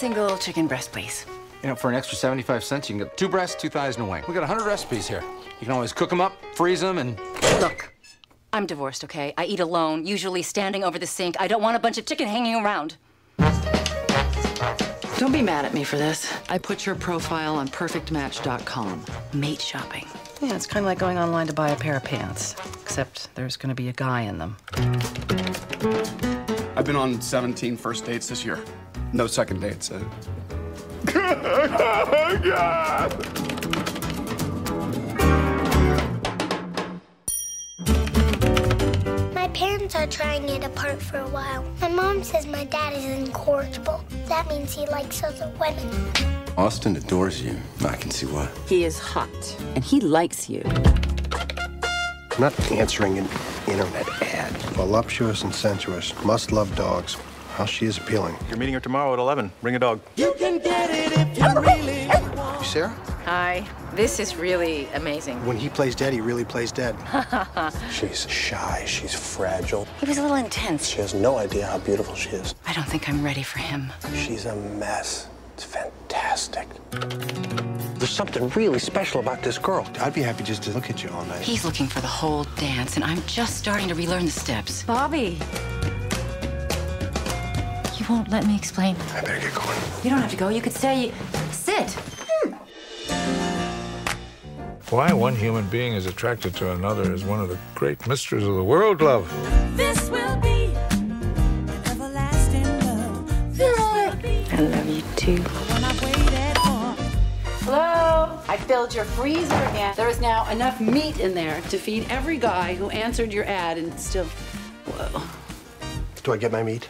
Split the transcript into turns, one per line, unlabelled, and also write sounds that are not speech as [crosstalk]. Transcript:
single chicken breast, please.
You know, for an extra 75 cents, you can get two breasts, two thighs, and a wing. We got 100 recipes here. You can always cook them up, freeze them, and
Look, I'm divorced, okay? I eat alone, usually standing over the sink. I don't want a bunch of chicken hanging around.
Don't be mad at me for this. I put your profile on perfectmatch.com.
Mate shopping.
Yeah, it's kind of like going online to buy a pair of pants, except there's going to be a guy in them.
I've been on 17 first dates this year. No second dates. Uh,
My parents are trying it apart for a while. My mom says my dad is incorrigible. That means he likes other women.
Austin adores you. I can see why.
He is hot, and he likes you.
I'm not answering an internet ad. Voluptuous and sensuous, must love dogs. How she is appealing.
You're meeting her tomorrow at 11. Bring a dog.
You can get it if you really want. You Sarah?
Hi. This is really amazing.
When he plays dead, he really plays dead. [laughs] she's shy, she's fragile.
He was a little intense.
She has no idea how beautiful she is.
I don't think I'm ready for him.
She's a mess. It's fantastic. There's something really special about this girl. I'd be happy just to look at you all night.
He's looking for the whole dance, and I'm just starting to relearn the steps. Bobby. You won't let me explain.
I better get going.
You don't have to go. You could stay. Sit.
Why one human being is attracted to another is one of the great mysteries of the world, love.
This will be everlasting love. This will be
I love you too.
I filled your freezer again. There is now enough meat in there to feed every guy who answered your ad and still. Whoa.
Do I get my meat?